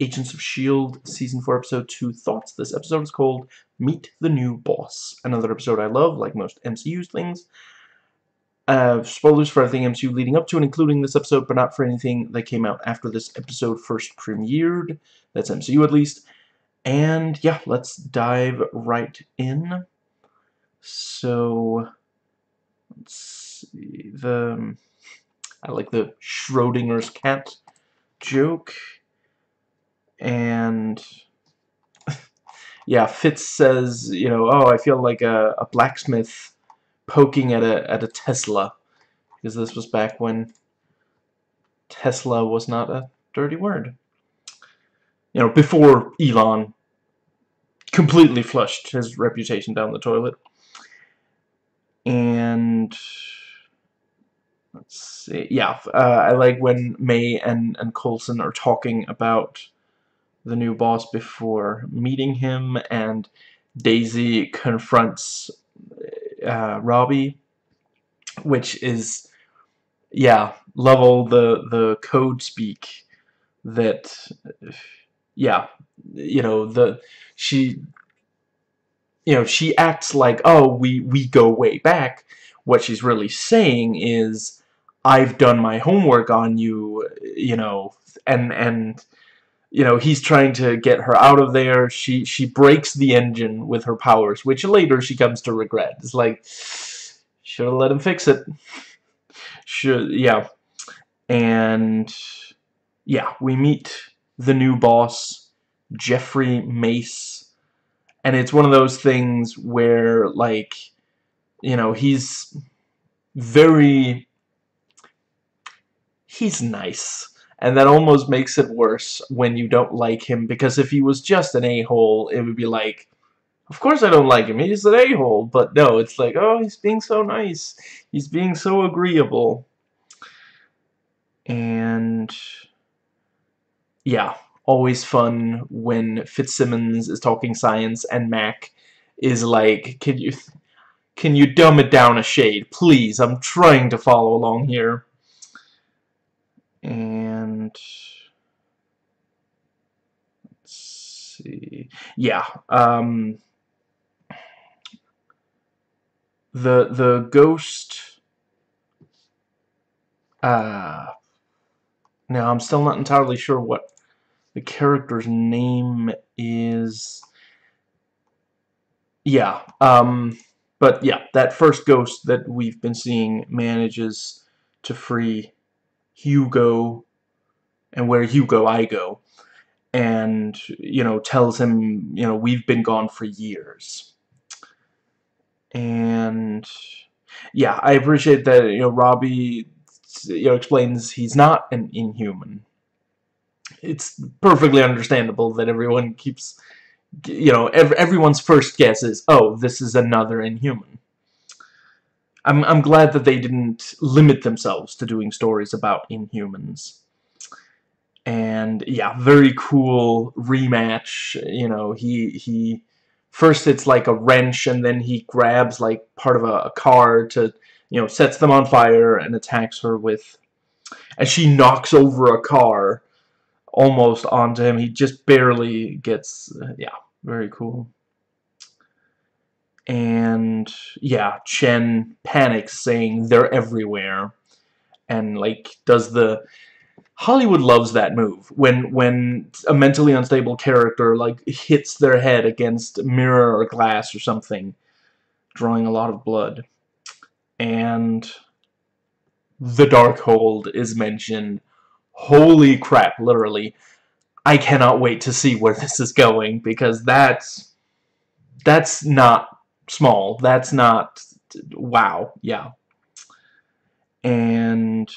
Agents of S.H.I.E.L.D. Season 4, Episode 2 Thoughts. This episode is called Meet the New Boss. Another episode I love, like most MCU things. Uh, spoilers for everything MCU leading up to and including this episode, but not for anything that came out after this episode first premiered. That's MCU at least. And yeah, let's dive right in. So, let's see. The I like the Schrodinger's cat joke. And yeah, Fitz says, you know, oh, I feel like a, a blacksmith poking at a at a Tesla because this was back when Tesla was not a dirty word. You know, before Elon completely flushed his reputation down the toilet. And let's see, yeah, uh, I like when May and and Coulson are talking about the new boss before meeting him, and Daisy confronts uh, Robbie, which is, yeah, level the the code speak that, yeah, you know the she, you know she acts like oh we we go way back. What she's really saying is I've done my homework on you, you know, and and you know he's trying to get her out of there. She she breaks the engine with her powers which later she comes to regret. It's like should have let him fix it. Should yeah. And yeah we meet the new boss Jeffrey Mace. And it's one of those things where like you know he's very he's nice and that almost makes it worse when you don't like him, because if he was just an a-hole, it would be like, of course I don't like him, he's an a-hole, but no, it's like, oh, he's being so nice, he's being so agreeable. And, yeah, always fun when Fitzsimmons is talking science and Mac is like, can you, can you dumb it down a shade, please, I'm trying to follow along here. And let's see. Yeah. Um, the the ghost. Uh, now I'm still not entirely sure what the character's name is. Yeah. Um, but yeah, that first ghost that we've been seeing manages to free Hugo and where you go, I go. And, you know, tells him, you know, we've been gone for years. And, yeah, I appreciate that, you know, Robbie, you know, explains he's not an inhuman. It's perfectly understandable that everyone keeps, you know, ev everyone's first guess is, oh, this is another inhuman. I'm, I'm glad that they didn't limit themselves to doing stories about Inhumans. And yeah, very cool rematch. You know, he he first it's like a wrench, and then he grabs like part of a, a car to you know sets them on fire and attacks her with. And she knocks over a car almost onto him. He just barely gets. Uh, yeah, very cool and yeah, Chen panics saying they're everywhere. And like does the Hollywood loves that move. When when a mentally unstable character like hits their head against a mirror or glass or something drawing a lot of blood. And the Darkhold is mentioned. Holy crap literally. I cannot wait to see where this is going because that's that's not small. That's not wow. Yeah. And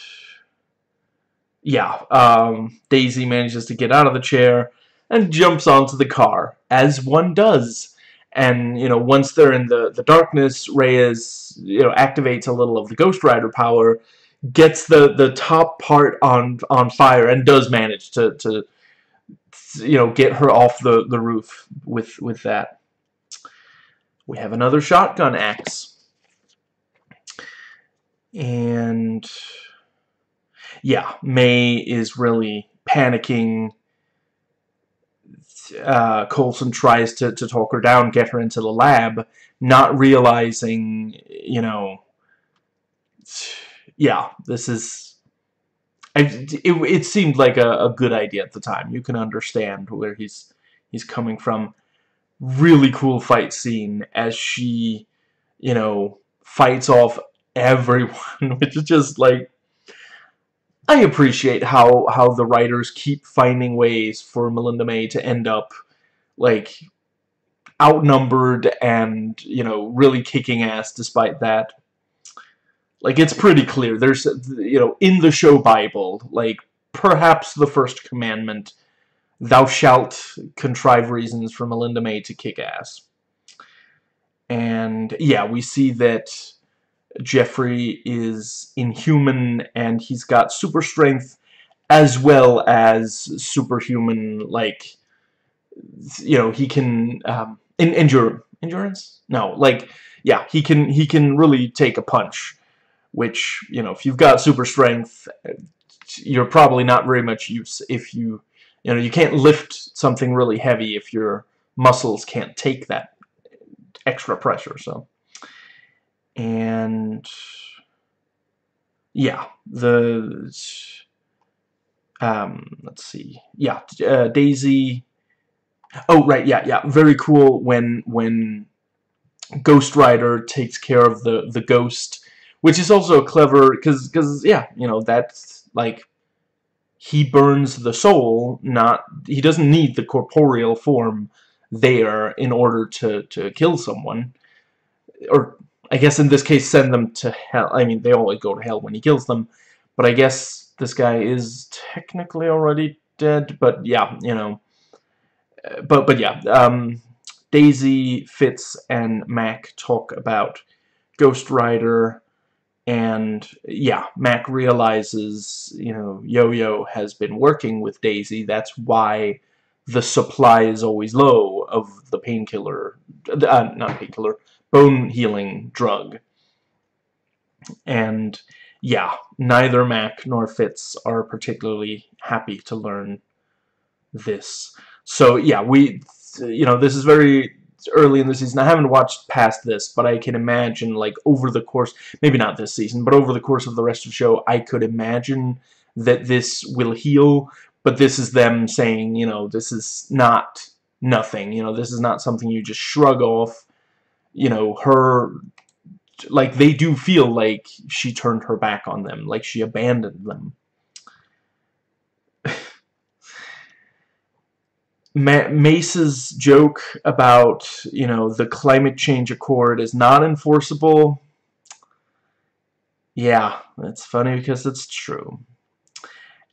yeah, um, Daisy manages to get out of the chair and jumps onto the car, as one does. And, you know, once they're in the, the darkness, Reyes, you know, activates a little of the Ghost Rider power, gets the, the top part on on fire, and does manage to, to you know, get her off the, the roof with, with that we have another shotgun axe. And yeah, May is really panicking uh, Coulson tries to, to talk her down, get her into the lab, not realizing, you know, yeah, this is, I, it, it seemed like a, a good idea at the time. You can understand where he's, he's coming from. Really cool fight scene as she, you know, fights off everyone, which is just like, I appreciate how how the writers keep finding ways for Melinda May to end up like outnumbered and you know really kicking ass despite that. Like it's pretty clear. There's you know in the show Bible like perhaps the first commandment, thou shalt contrive reasons for Melinda May to kick ass. And yeah, we see that Jeffrey is inhuman and he's got super strength as well as superhuman, like, you know, he can, um, in, endure, endurance? No, like, yeah, he can, he can really take a punch, which, you know, if you've got super strength, you're probably not very much use if you, you know, you can't lift something really heavy if your muscles can't take that extra pressure, so and yeah, the um, let's see, yeah, uh, Daisy. Oh right, yeah, yeah, very cool when when Ghost Rider takes care of the the ghost, which is also clever because because yeah, you know that's like he burns the soul, not he doesn't need the corporeal form there in order to to kill someone or I guess in this case send them to hell. I mean, they only go to hell when he kills them. But I guess this guy is technically already dead. But yeah, you know. Uh, but, but yeah, um, Daisy, Fitz, and Mac talk about Ghost Rider. And yeah, Mac realizes, you know, Yo-Yo has been working with Daisy. That's why the supply is always low of the painkiller, uh, not painkiller, bone healing drug. And yeah, neither Mac nor Fitz are particularly happy to learn this. So yeah, we, you know, this is very early in the season. I haven't watched past this, but I can imagine, like, over the course, maybe not this season, but over the course of the rest of the show, I could imagine that this will heal, but this is them saying, you know, this is not nothing, you know, this is not something you just shrug off, you know, her, like, they do feel like she turned her back on them, like she abandoned them. Mace's joke about, you know, the climate change accord is not enforceable. Yeah, it's funny because it's true.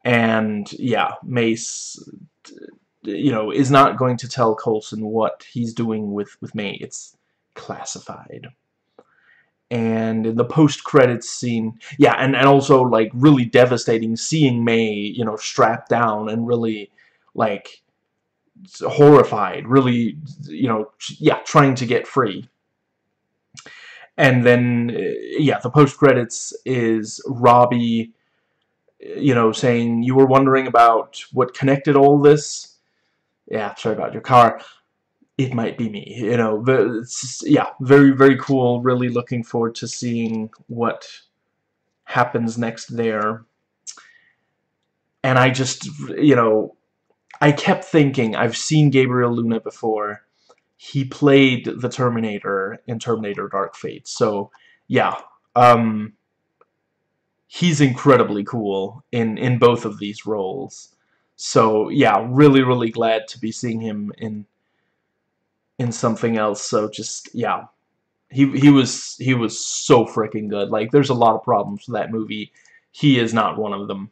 And, yeah, Mace, you know, is not going to tell Coulson what he's doing with, with May. It's classified. And in the post-credits scene, yeah, and, and also, like, really devastating seeing May, you know, strapped down and really, like, horrified, really, you know, yeah, trying to get free. And then, uh, yeah, the post-credits is Robbie, you know, saying, you were wondering about what connected all this? Yeah, sorry about your car it might be me. You know, yeah, very, very cool. Really looking forward to seeing what happens next there. And I just, you know, I kept thinking, I've seen Gabriel Luna before. He played the Terminator in Terminator Dark Fate. So, yeah, um, he's incredibly cool in, in both of these roles. So, yeah, really, really glad to be seeing him in in something else. So just yeah, he he was he was so freaking good. Like there's a lot of problems with that movie. He is not one of them.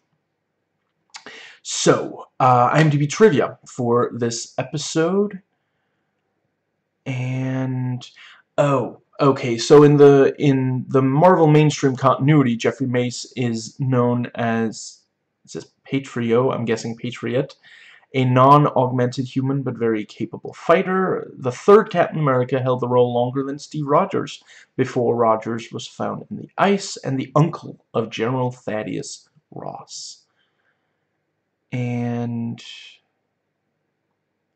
So uh, IMDb trivia for this episode, and oh okay. So in the in the Marvel mainstream continuity, Jeffrey Mace is known as it says Patrio. I'm guessing Patriot a non-augmented human but very capable fighter. The third Captain America held the role longer than Steve Rogers before Rogers was found in the ice and the uncle of General Thaddeus Ross. And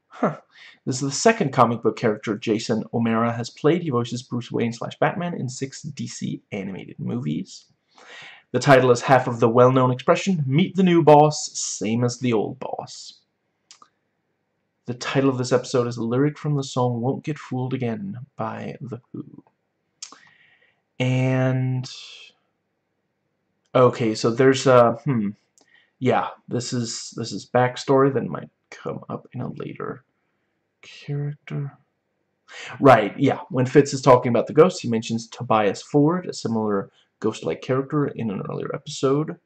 Huh. This is the second comic book character Jason O'Mara has played. He voices Bruce Wayne slash Batman in six DC animated movies. The title is half of the well-known expression, meet the new boss, same as the old boss. The title of this episode is a lyric from the song Won't Get Fooled Again by The Who. And... Okay, so there's a... Hmm. Yeah, this is, this is backstory that might come up in a later character. Right, yeah. When Fitz is talking about the ghost, he mentions Tobias Ford, a similar ghost-like character in an earlier episode.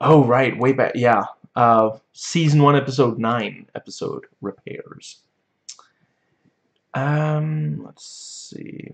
Oh, right, way back, yeah. Uh, season 1, episode 9, episode Repairs. Um, let's see.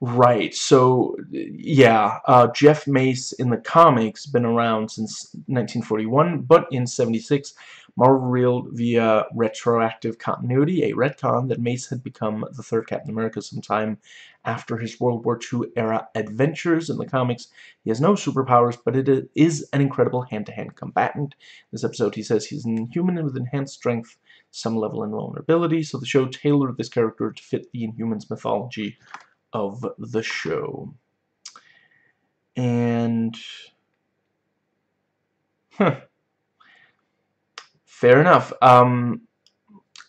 Right, so, yeah, uh, Jeff Mace in the comics been around since 1941, but in 76, Marvel revealed via retroactive continuity, a retcon, that Mace had become the third Captain America sometime after his World War II era adventures. In the comics, he has no superpowers, but it is an incredible hand-to-hand -hand combatant. This episode, he says he's an Inhuman with enhanced strength, some level of vulnerability, so the show tailored this character to fit the Inhumans mythology of the show. And... Huh. Fair enough. Um,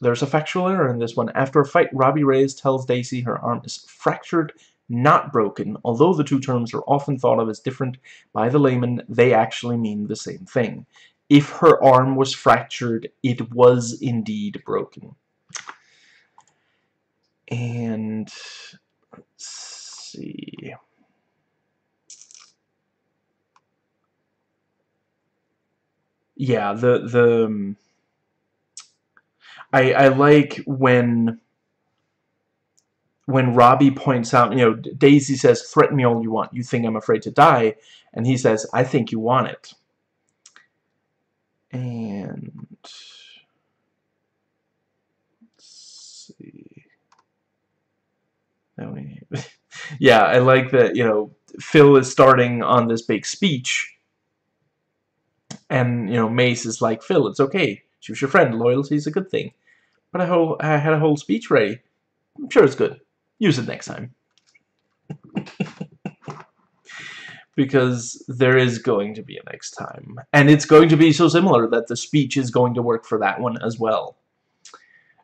there's a factual error in this one. After a fight, Robbie Reyes tells Daisy her arm is fractured, not broken. Although the two terms are often thought of as different by the layman, they actually mean the same thing. If her arm was fractured, it was indeed broken. And let's see. Yeah, the the um, I I like when when Robbie points out, you know, Daisy says, "Threaten me all you want. You think I'm afraid to die?" And he says, "I think you want it." And let's see. yeah, I like that, you know, Phil is starting on this big speech. And, you know, Mace is like, Phil, it's okay. She was your friend. Loyalty is a good thing. But I, I had a whole speech ready. I'm sure it's good. Use it next time. because there is going to be a next time. And it's going to be so similar that the speech is going to work for that one as well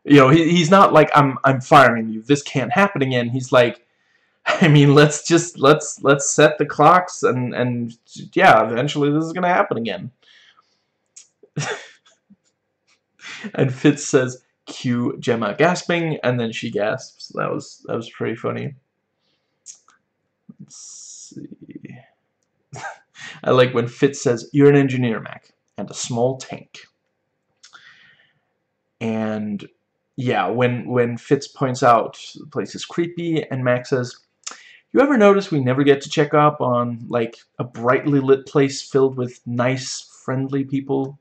you know, he, he's not like I'm I'm firing you. This can't happen again. He's like, I mean, let's just let's let's set the clocks and and yeah, eventually this is gonna happen again. and Fitz says, "Cue Jemma gasping," and then she gasps. That was that was pretty funny. Let's see. I like when Fitz says, "You're an engineer, Mac, and a small tank." And yeah, when, when Fitz points out the place is creepy, and Mac says, you ever notice we never get to check up on, like, a brightly lit place filled with nice, friendly people?